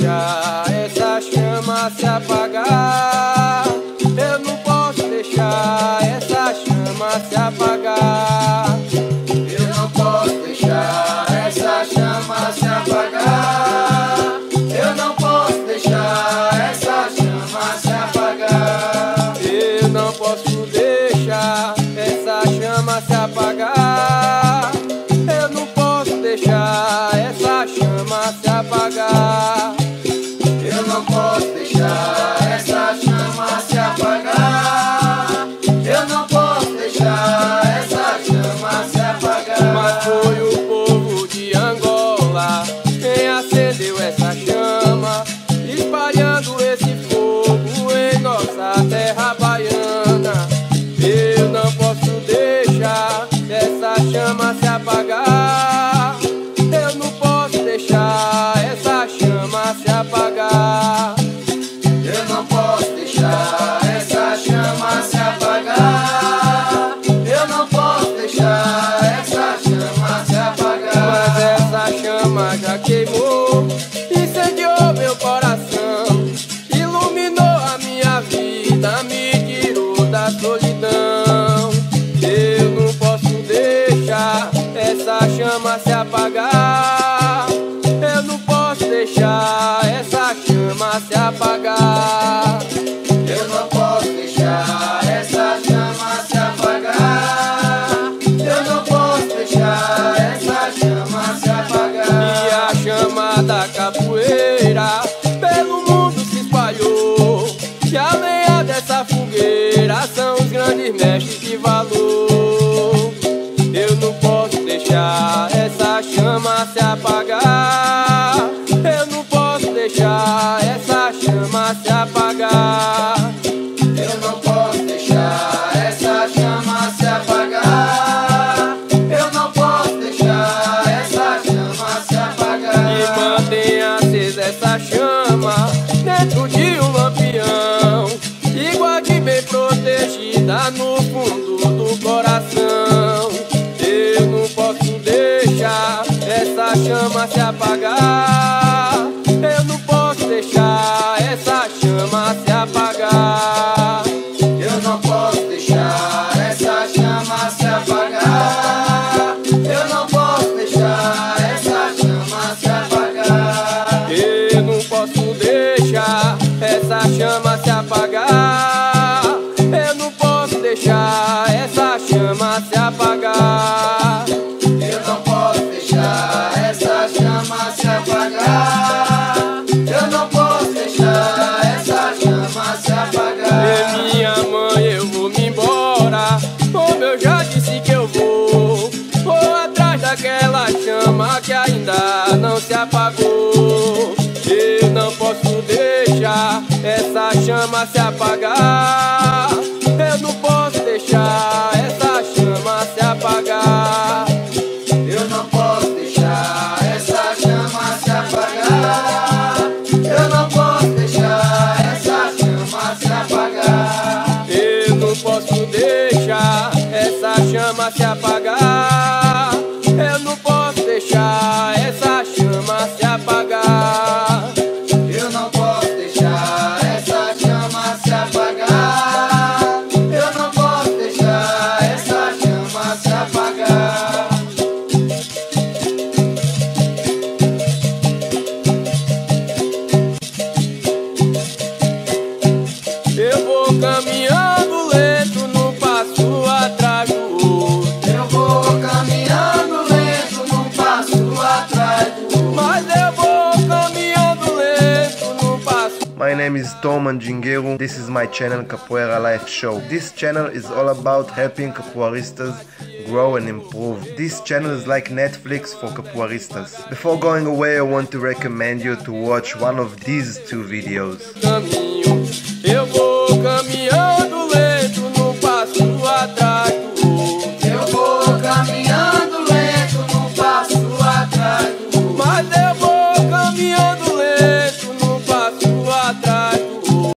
Yeah. chama se apagar. Essa chama se apaga. essa chama se apagar. Eu não posso deixar essa chama se apagar. Eu não posso deixar essa chama se apagar. Eu não posso deixar essa chama se apagar. Eu não posso deixar. My name is Tom Mandingueiro. This is my channel Capoeira Life Show. This channel is all about helping capoeiristas grow and improve. This channel is like Netflix for capoeiristas. Before going away, I want to recommend you to watch one of these two videos.